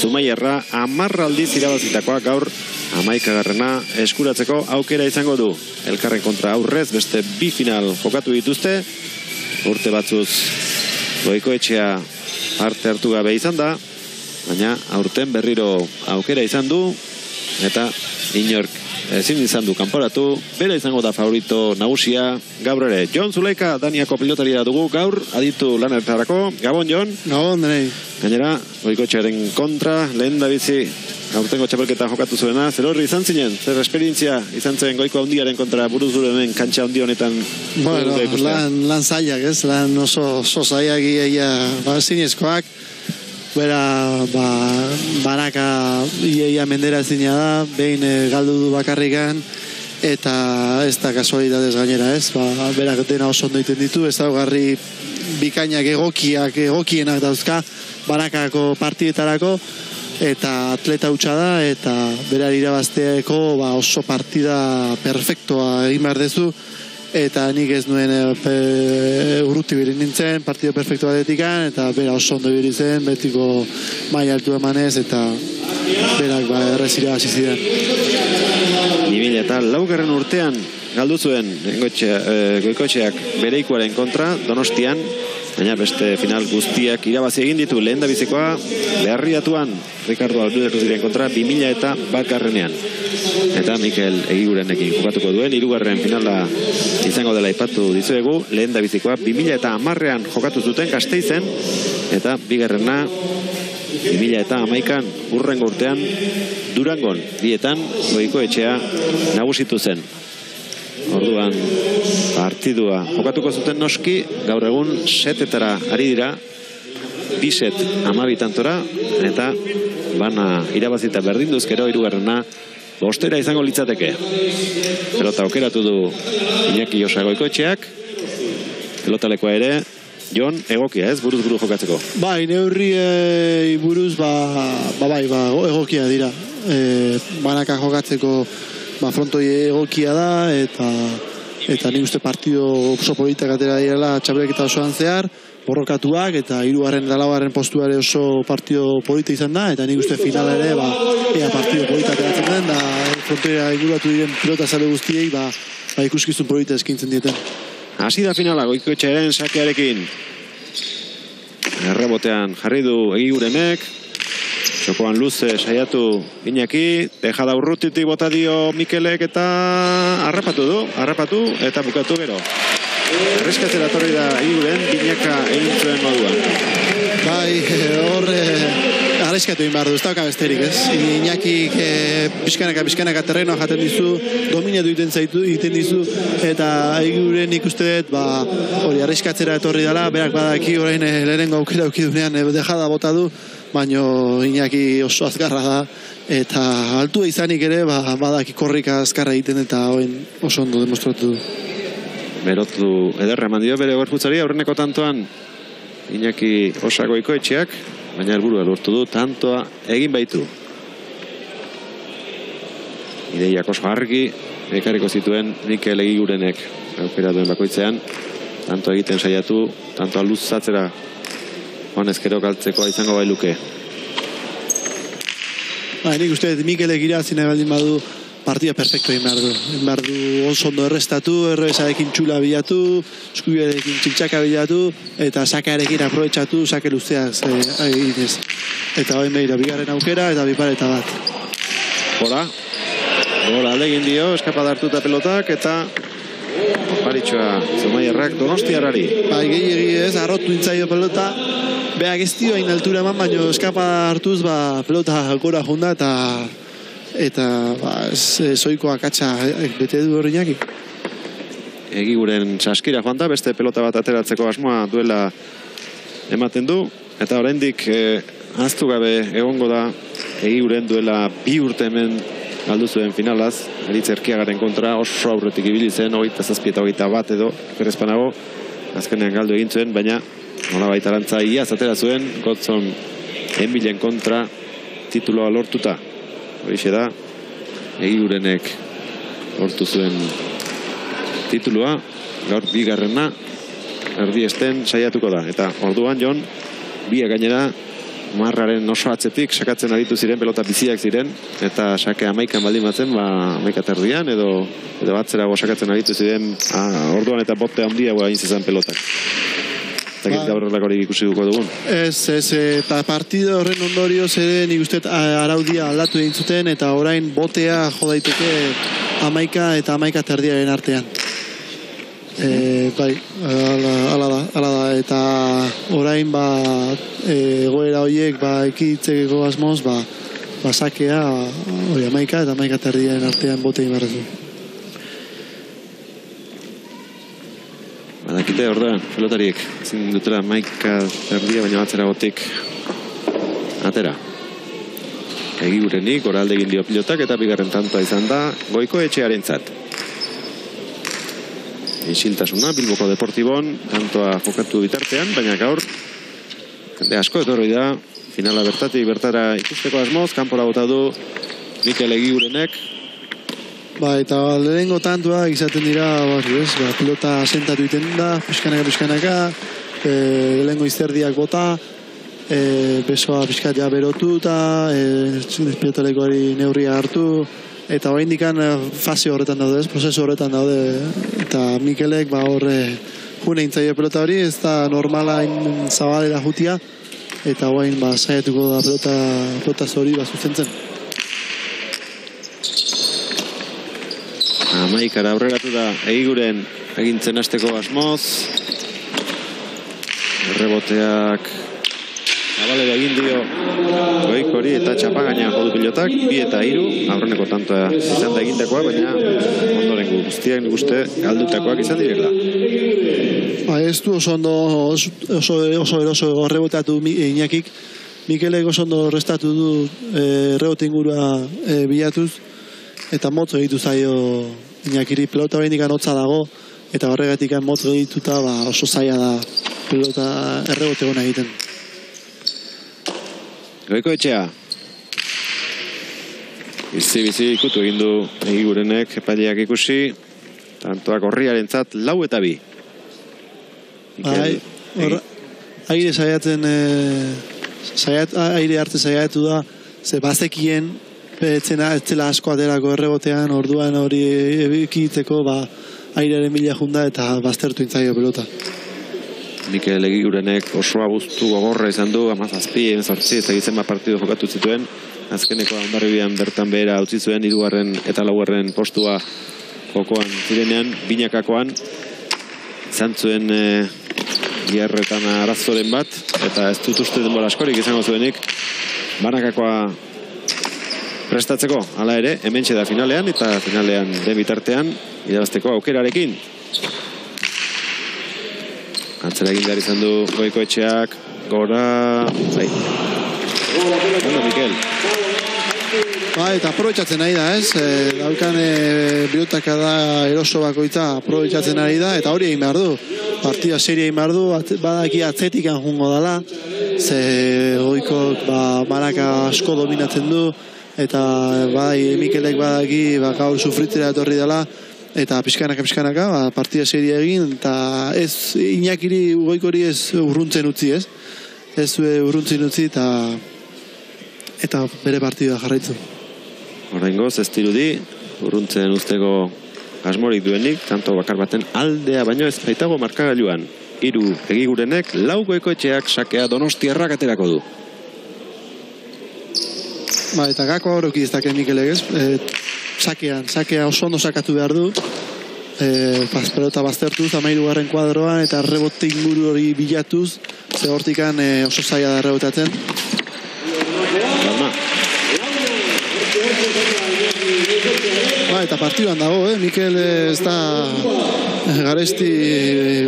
Zumaierra amarraldiz irabazitakoa gaur amaikagarrena eskuratzeko aukera izango du. Elkarren kontra aurrez beste bi final jokatu dituzte. Urte batzuz goiko etxea parte hartu gabe izan da. Baina aurten berriro aukera izan du. Eta inork ezin izan du kanporatu, bera izango da favorito nagusia gaur ere. Jon Zuleika, Daniako pilotaria dugu gaur, aditu lanertarako. Gabon, Jon? Gabon, denei. Gainera, goikotxearen kontra, lehen da bizi, aurtengo txapelketa jokatu zuena, zer horri izan zinen? Zer esperientzia izan zen goiko handiaren kontra buruz dure hemen kantxa handi honetan? Bueno, lan, lan zailak, ez? Lan oso, oso zailak iaia, ba, zinezkoak. Bera, ba, banaka iaia mendera zina da, behin e, galdu du bakarrikan, eta ez da kasualidadez gainera, ez? Ba, berak dena oso ondo iten ditu, ez da garri bikainak egokiak, egokienak dauzka, banakako partietarako, eta atleta hutsa da, eta bera irabazteeko ba, oso partida perfectoa egin behar dezu, eta nik ez nuen e, urruti biri nintzen, partido perfecto batetikan, eta bera oso ondo biri zen, betiko mai altu emanez, eta berak ba, errezira hasi ziren. 2000 eta laugarren urtean galdu zuen e, goikotxeak bereikoaren kontra, donostian, baina beste final guztiak irabazi egin ditu. Lehen da bizikoa beharriatuan Ricardo Albideru diren kontra 2000 eta bakarrenean eta Mikel Egigurenekin jokatuko duen irugarren finala izango dela ipatu dizuegu. Lehen da bizikoa 2000 eta amarrean jokatu zuten gazteizen eta bigarrena 2000 eta amaikan urren urtean Durangon bietan goiko etxea nagusitu zen. Orduan partidua jokatuko zuten noski, gaur egun setetara ari dira, biset amabitantora, eta bana irabazita berdinduzkero irugarrena bostera izango litzateke. Pelota okeratu du Iñaki Osagoiko etxeak, pelotalekoa ere, Jon, egokia ez, buruz buru jokatzeko? Bai, neurri e, buruz, ba, ba, bai, ba, egokia dira. E, banaka jokatzeko ba, frontoi egokia da, eta eta nik uste partido oso politak atera direla txabelek eta osoan zehar, borrokatuak, eta hirugarren eta laugarren postuare oso partido polita izan da, eta nik uste final ere, ba, ea partido polita ateratzen den, da frontoia inguratu diren pilota zale guztiei, ba, ba ikuskizun polita eskintzen dieten. Hasi da finala, goiko etxearen sakearekin. Errebotean jarri du egigurenek, Txokoan luze saiatu Iñaki, dejada urrutitik bota dio Mikelek eta harrapatu du, harrapatu eta bukatu gero. Erreskatzera torri da iguren, binaka egin zuen moduan. Bai, horre, arreskatu egin behar du, ez dauka besterik, ez? Iñaki e, pixkanaka, pixkanaka terreno jaten dizu, dominatu egiten zaitu, egiten dizu, eta iguren ikuste dut, ba, hori arreskatzera etorri dela, berak badaki orain e, lehenengo aukera aukidunean, e, dejada bota du, baino Iñaki oso azkarra da eta altua izanik ere ba, badaki korrika azkarra egiten eta hoen oso ondo demostratu du. Berotu ederra eman dio bere gorputzari aurreneko tantoan Iñaki osagoiko etxeak, baina helburua lortu du tantoa egin baitu. Ideiak oso argi ekarriko zituen Mikel Egigurenek aukera duen bakoitzean tanto egiten saiatu, tantoa luzatzera honezkero galtzeko izango bailuke. Ba, nik uste, Mikel egirazin nahi baldin badu partida perfecto egin behar du. Egin behar du oso ondo errestatu, errezarekin txula bilatu, eskubiarekin txiltxaka bilatu, eta sakearekin aprobetsatu, sake luzeak egin ez. Eta hori behira, bigarren aukera eta bipareta bat. Hora, hora alegin dio, eskapa hartuta pelotak, eta Paritxoa, Zumaierrak, Donostiarrari. Bai, gehi ez, arrotu intzaio pelota, Beak ez dio hain altura eman, baina eskapa hartuz, ba, pelota gora junda eta eta ba, zoiko akatsa bete du hori naki. Egi guren txaskira joan da, beste pelota bat ateratzeko asmoa duela ematen du. Eta oraindik eh, aztu gabe egongo da egi guren duela bi urte hemen galdu zuen finalaz. Eritz erkiagaren kontra oso aurretik ibili zen, ogeita zazpieta ogeita bat edo, kerrezpanago. Azkenean galdu egin zuen, baina Nola baita arantza ia zatera zuen, Godson Emilen kontra tituloa lortuta. Horixe da, egiurenek lortu zuen tituloa, gaur bigarrena, erdi esten saiatuko da. Eta orduan, Jon, bia gainera, marraren oso atzetik sakatzen aritu ziren pelota biziak ziren eta sake amaikan baldin batzen ba amaika terdian edo edo batzerago sakatzen aritu ziren a, orduan eta bote handia guain zizan pelotak eta Ba. ba. horrelako hori ikusi duko dugun Ez, ez, eta partido horren ondorioz ere nik uste araudia aldatu egin zuten eta orain botea jo daiteke amaika eta amaika terdiaren artean. E, bai, ala, ala da, ala da, eta orain ba, e, egoera horiek ba, ekitzeko asmoz, ba, ba sakea, hori amaika eta amaika terdiaren artean bote egin badakite orduan pelotariek. Ezin dutela maika erdia baina batzera gotik atera. Egigurenik oralde egin dio pilotak eta bigarren tantoa izan da goiko etxearen zat isiltasuna Bilboko Deportibon tantoa jokatu bitartean baina gaur jende asko etorri da finala bertatik bertara ikusteko asmoz kanpora bota du Mikel Egigurenek Ba, eta lehenengo tantua izaten dira, ba, ez, ba, pilota sentatu iten da, pixkanaka, pixkanaka, e, lehenengo izterdiak bota, e, besoa pixkat ja berotu eta e, pilotalekoari neurria hartu, eta orain dikan fase horretan daude, ez, prozesu horretan daude, eta Mikelek, ba, horre, june intzaio pelota hori, ez da normala hain zabalera jutia, eta orain, ba, saiatuko da pelota, pelota zori, ba, zuzentzen. Amaikara aurreratu da egiguren egintzen hasteko asmoz. Erreboteak Zabalera egin dio goikori eta txapagaina jodu pilotak, bi eta hiru aurreneko tantoa izan da egindakoa, baina ondoren guztiak nik galdutakoak izan direla. Ba, ez du oso ondo oso, oso, oso eroso errebotatu Mi- Iñakik. Mikelek oso ondo restatu du e, rebote ingurua e, bilatuz eta motz egitu zaio Iñakiri pelota oraindik hotza dago eta horregatik motz egituta ba, oso zaila da pelota errebote gona egiten. Goiko etxea. Bizi bizi ikutu egin du egigurenek epaileak ikusi. Tantoak horriaren zat lau eta bi. Bai, hor, aire saiatzen e, saiat, aire arte saiatu da ze bazekien etzena ez zela asko aterako errebotean orduan hori ekitzeko ba airearen mila junda eta baztertu intzaio pelota. Mikel Egigurenek oso abuztu gogorra izan du, amazazpi, emezortzi, ez egitzen bat partidu jokatu zituen. Azkeneko ondarribian bertan behera utzi zuen, hirugarren eta laugarren postua jokoan zirenean, binakakoan. Izan zuen e, giarretan arazoren bat, eta ez dut uste denbora askorik izango zuenik. Banakakoa prestatzeko, hala ere, hemen da finalean, eta finalean den bitartean, irabazteko aukerarekin. Antzera egin behar izan du goiko etxeak, gora... Bai. Ondo, Mikel. Ba, eta aprobetsatzen ari da, ez? E, daukan e, bilotaka da eroso bakoitza aprobetsatzen ari da, eta hori egin behar du. Partida seria egin behar du, at, badaki atzetikan jungo dala, ze goiko ba, banaka asko dominatzen du, eta bai Mikelek badaki ba, gaur sufritzera etorri dela, eta pixkanaka pixkanaka ba, partida seria egin, eta ez inakiri goikori ez urruntzen utzi, ez? Ez e, urruntzen utzi, eta eta bere partida jarraitzen. Horrengoz, ez dirudi, urruntzen usteko asmorik duenik, tanto bakar baten aldea baino ez baitago markagailuan. Hiru egigurenek lau goiko etxeak sakea donostiarrak aterako du. Ba, eta gako horoki ez dake Mikelek ez. E, sakean, sakea oso ondo sakatu behar du. E, pas, pelota baztertuz, amairu garren kuadroan, eta rebote inguru hori bilatuz, ze hortikan e, oso zaila da rebotatzen. Ba, eta partiduan dago, eh? Mikel eh, ez da eh, garesti,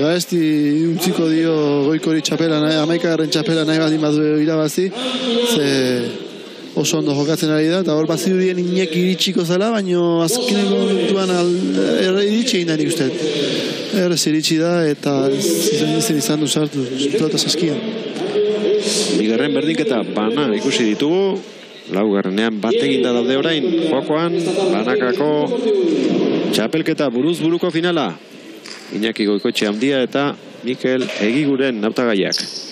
garesti untziko dio goikori txapela, nahi, amaika garren txapela nahi baldin badu irabazi, ze oso ondo jokatzen ari da, eta hor bazirudien inek iritsiko zela, baino azkeneko momentuan erre iritsi egin da nik uste. Errez iritsi da, eta ez izan izan du sartu, pelota saskian. bigarren berdinketa bana ikusi ditugu, laugarrenean bat eginda daude orain, jokoan, banakako txapelketa buruz buruko finala. Iñaki goikoetxe handia eta Mikel Egiguren nautagaiak.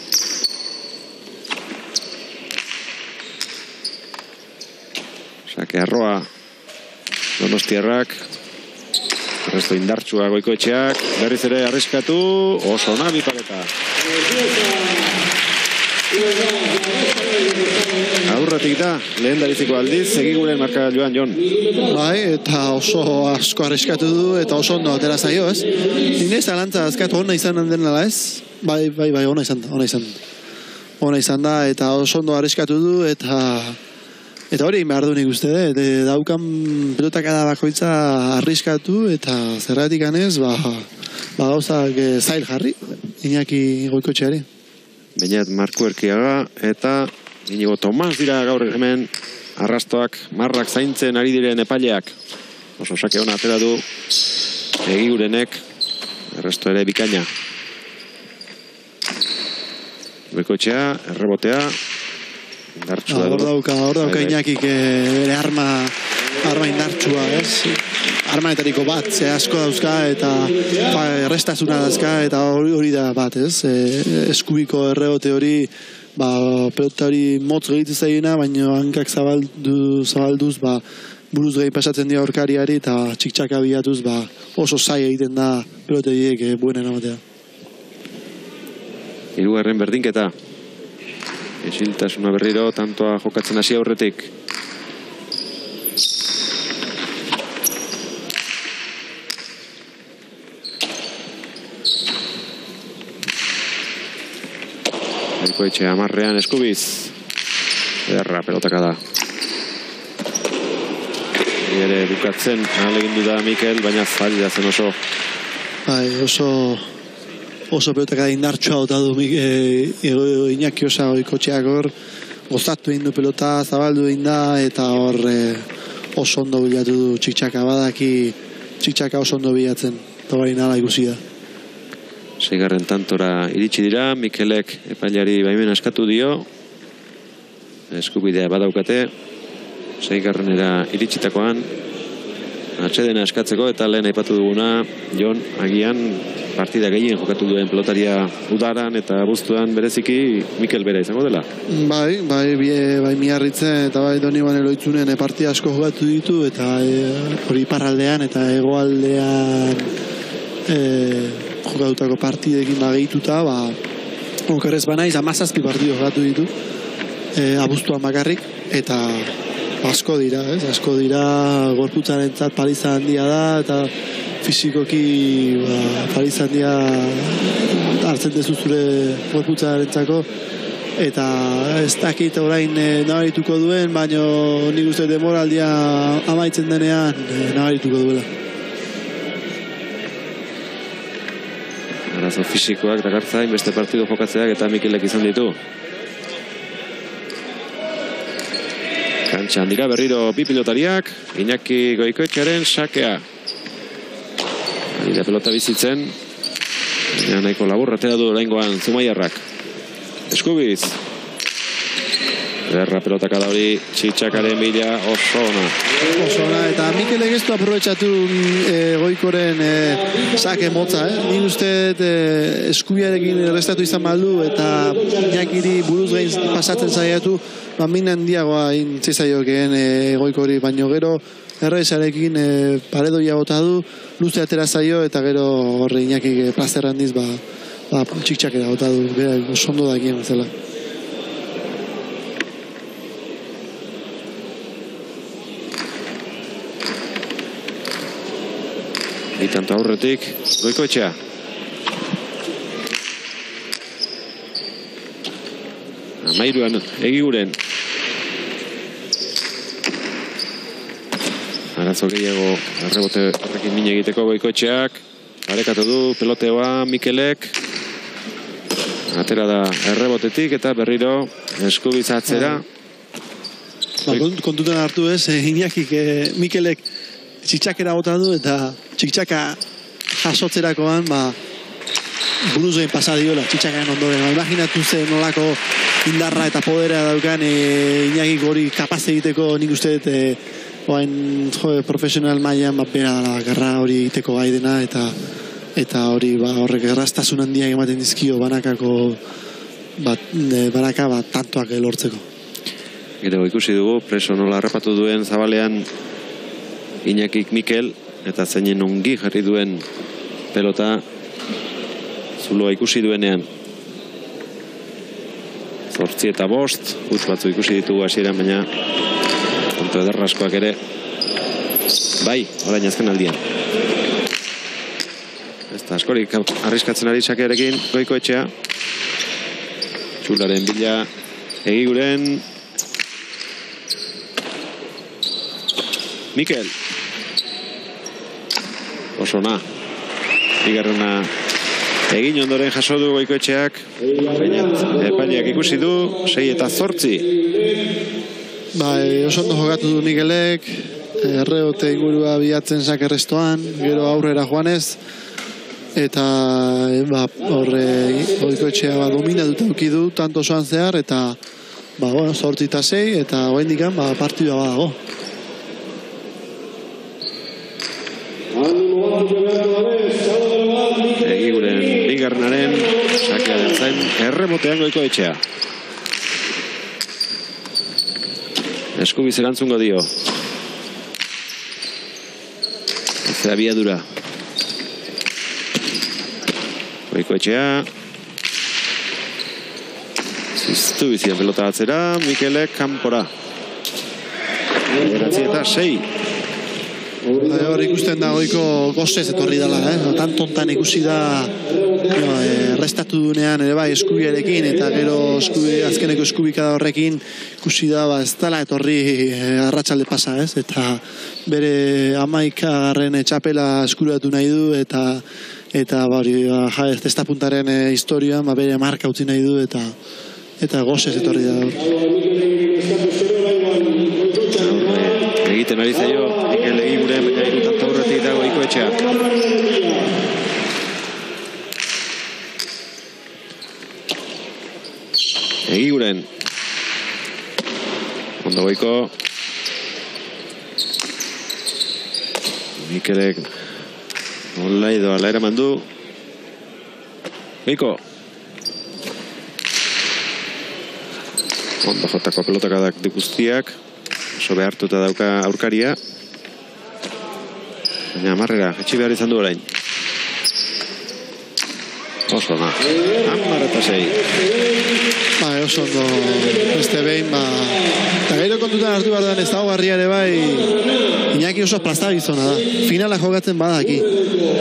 Sake arroa Donostiarrak Resto indartsua goikoetxeak Berriz ere arriskatu Oso nabi paleta Aurretik da, lehen dariziko aldiz, segiguren marka joan, Jon. Bai, eta oso asko arriskatu du, eta oso ondo atera zaio, ez? Inez, alantza azkatu hona izan den nala, ez? Bai, bai, bai, hona izan da, hona izan da. Hona izan da, eta oso ondo arriskatu du, eta... Eta hori behar du nik uste, de, daukan pelotak da bakoitza arriskatu, eta zerratik anez, ba, ba gauzak eh, zail jarri, Iñaki goikotxeari. Beinat Marku Erkiaga eta Inigo Tomas dira gaur hemen arrastoak marrak zaintzen ari diren epaileak. Oso sake hona atera du egigurenek erresto ere bikaina. Bekoetxea, errebotea, indartsua Hor dauka, hor dauka eh, bere arma, arma indartsua, ez? Armanetariko bat, ze asko dauzka eta ba, errestasuna dauzka eta hori, hori da bat, ez? E, eskubiko errebote hori ba, pelota hori motz gehitzen zaiena, baina hankak zabaldu, zabalduz, ba, buruz gehi pasatzen dira aurkariari eta txiktsaka bilatuz, ba, oso zai egiten da horiek e, buenen amatea. Hirugarren berdinketa. Esiltasuna berriro, tantoa jokatzen hasi aurretik. Erkoetxe amarrean eskubiz. Erra, pelotaka da. Ere bukatzen, ahalegindu da Mikel, baina zaila zen oso. Bai, oso oso pelotaka indartsua bota du Mi- e, ego, Iñaki osa oikotxeak hor. Gozatu egin du pelota, zabaldu egin da eta hor e, oso ondo bilatu du txitxaka badaki txitxaka oso ondo bilatzen eta hori nala ikusi da. Seigarren tantora iritsi dira, Mikelek epailari baimen askatu dio, eskubidea badaukate, seigarrenera iritsitakoan, atsedena eskatzeko eta lehen aipatu duguna, Jon, agian partida gehien jokatu duen pelotaria udaran eta buztuan bereziki Mikel bera izango dela. Bai, bai, bie, bai miarritzen eta bai doni ban eloitzunen e, partia asko jokatu ditu eta e, hori iparraldean eta hegoaldean e, jokatutako partidekin bagituta, ba, okerrez banaiz, amazazpi partido jokatu ditu, e, abuztuan bakarrik, eta asko dira, ez? Asko dira gorputzaren zat paliza handia da, eta fizikoki ba, paliza handia hartzen dezu zure gorputzaren eta ez dakit orain e, nabarituko duen, baino nik uste demoraldia amaitzen denean e, nabarituko duela. Arazo fisikoak dakartza, beste partido jokatzeak eta Mikelek izan ditu. Kantxan dira berriro bi pilotariak, Iñaki Goikoetxearen sakea. Ari da pelota bizitzen, baina nahiko labur atera du oraingoan Zumaiarrak. Eskubiz. Berra pelotaka da hori, txitxakaren bila oso ona. Oso ona, eta Mikel ez du aprobetsatu e, goikoren e, sake motza, eh? Nik uste e, eskubiarekin errestatu izan baldu eta jakiri buruz gain pasatzen zaiatu, ba min handiagoa intzizaiokeen e, goikori, baino gero errezarekin e, paredoia bota du, luze atera zaio eta gero horre inakik e, plazer handiz ba, ba txiktxakera bota du, bera oso ondo dakien bezala. Bi tanto aurretik, Goikoetxea. Amairuan, egiguren. Arazo gehiago, arrebote horrekin mine egiteko Goikoetxeak. Parekatu du, peloteoa, Mikelek. Atera da errebotetik eta berriro eskubizatzera. Ba, kont- kontutan hartu ez, eh, Iñakik eh, Mikelek txitxakera bota du eta txitxaka jasotzerakoan ba, buruz egin pasa diola txitxakaren ondoren. Ba, imaginatu ze nolako indarra eta podera daukan e, Iñakik hori kapaz egiteko nik uste dut e, oain jo, profesional mailan ba, bera bakarra hori egiteko gai dena eta eta hori ba, horrek errastasun handiak ematen dizkio banakako bat, e, banaka bat tantoak lortzeko. Gero ikusi dugu, preso nola harrapatu duen zabalean Iñakik Mikel, eta zeinen ongi jarri duen pelota zuloa ikusi duenean. Zortzi eta bost, utz batzu ikusi ditugu hasieran baina kontu ederraskoak ere bai, orain azken aldian. Ez da, askorik arriskatzen ari sakearekin, goiko etxea. Txularen bila egiguren. Mikel. Oso na. Bigarrena egin ondoren jaso du goiko etxeak. Epaileak ikusi du, sei eta zortzi. Bai, oso ondo jokatu du Mikelek, erreote ingurua bilatzen sakerrestoan, gero aurrera joanez, eta ba, horre goiko etxea ba, domina dut du, tanto soan zehar, eta ba, bueno, eta zei, eta hoen dikan, ba, partidua badago. Erremotean goiko etxea. Eskubiz erantzungo dio. Ez abiadura. Goiko etxea. Ziztu bizian pelota atzera, Mikelek kanpora. Beratzi eta sei. Bai, hor ikusten da goiko gozez etorri dela, eh? Tan tontan ikusi da no, eh, restatu dunean ere bai eskubiarekin eta gero eskubi, azkeneko eskubikada horrekin ikusi da ba, ez dela etorri eh, arratsalde pasa, ez? Eta bere amaika garren txapela eskuratu nahi du eta eta ba, hori, ba, ja, ez testa puntaren eh, historian ba, bere marka utzi nahi du eta eta gozez etorri da. Egiten ari zaio, etxea. Egiguren. Ondo goiko. Mikelek Ola edo ala eraman du. Goiko. Ondo jotako pelotakadak guztiak. Oso behartuta dauka aurkaria. Baina amarrera, etxi behar izan du orain. Oso na. Amar eta sei. Ba, oso ondo beste behin, ba... Gero kontutan hartu behar ez dago ere bai, Iñaki oso plazta gizona da. Finala jokatzen badaki.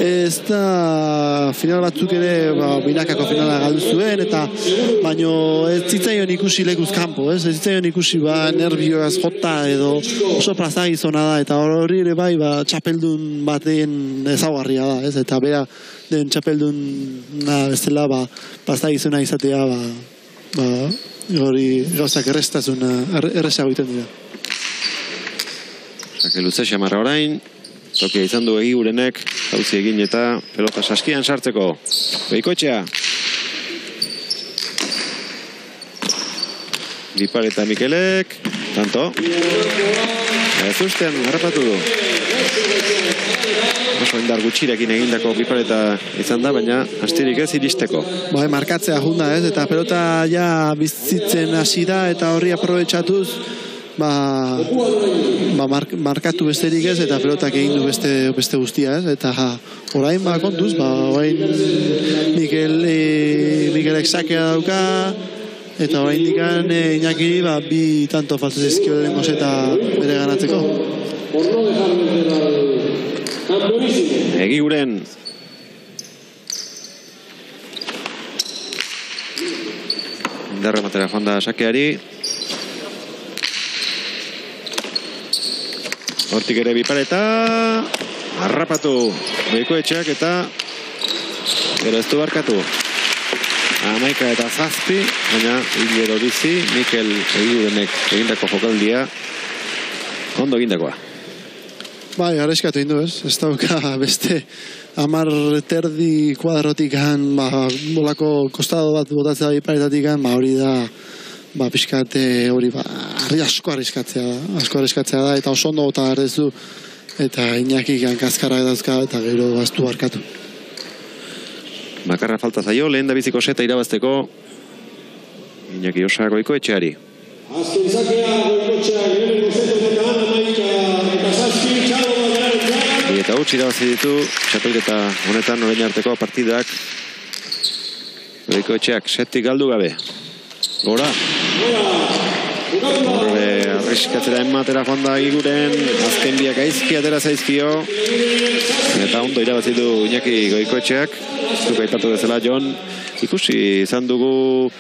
Ez da final batzuk ere, ba, binakako finala galdu zuen, eta baino ez zitzaion ikusi lekuz kanpo, ez? Ez zitzaion ikusi ba, nervioaz jota edo oso plazta gizona da, eta hori ere bai, ba, txapeldun baten ezaugarria da, ez? Eta bera den txapeldun na, bestela, ba, plazta izatea, ba, ba, hori gauzak errestazuna er, errezago egiten dira. Sake luze xamarra orain. Tokia izan du egigurenek. Hauzi egin eta pelota saskian sartzeko. Beikoetxea. Bipar eta Mikelek. Tanto. Ez ustean, harrapatu du. Oso indar gutxirekin egindako pipareta izan da, baina astirik ez iristeko. Bai, markatzea junda, ez? Eta pelota ja bizitzen hasi da eta horri aprobetxatuz ba, ba mark, markatu besterik ez eta pelotak egin du beste, beste guztia, ez? Eta ja, orain ba kontuz, ba orain Mikel e, Mikelek sakea dauka eta orain dikan e, Iñakiri ba bi tanto falta dizkio eta bere ganatzeko. Egiguren Indarre matera joan da sakeari. Hortik ere bipareta. Harrapatu. Beiko etxeak eta gero ez du barkatu. Amaika eta zazpi, baina hilero bizi, Mikel egigurenek egindako jokaldia ondo egindakoa. Bai, arreskatu indu ez, ez dauka beste amar terdi kuadrotik ba, bolako kostado bat botatzea iparetatik ba, hori da, ba, pixkate hori, ba, arri asko arriskatzea da, asko arriskatzea da, eta oso ondo bota behar duzu, eta inakik hankazkarra dauzka, eta gero baztu barkatu. Bakarra falta zaio, lehen da biziko seta irabazteko Iñaki Osa goiko etxeari. Azken izakea goikotxeak lehenengo eta huts irabazi ditu, txapelketa honetan orain arteko partidak. Goiko etxeak setik galdu gabe. Gora, horre arriskatzera ematera joan da iguren, azken biak aizki atera zaizkio, eta ondo irabazi du Iñaki goiko etxeak, zuk aipatu bezala Jon, ikusi izan dugu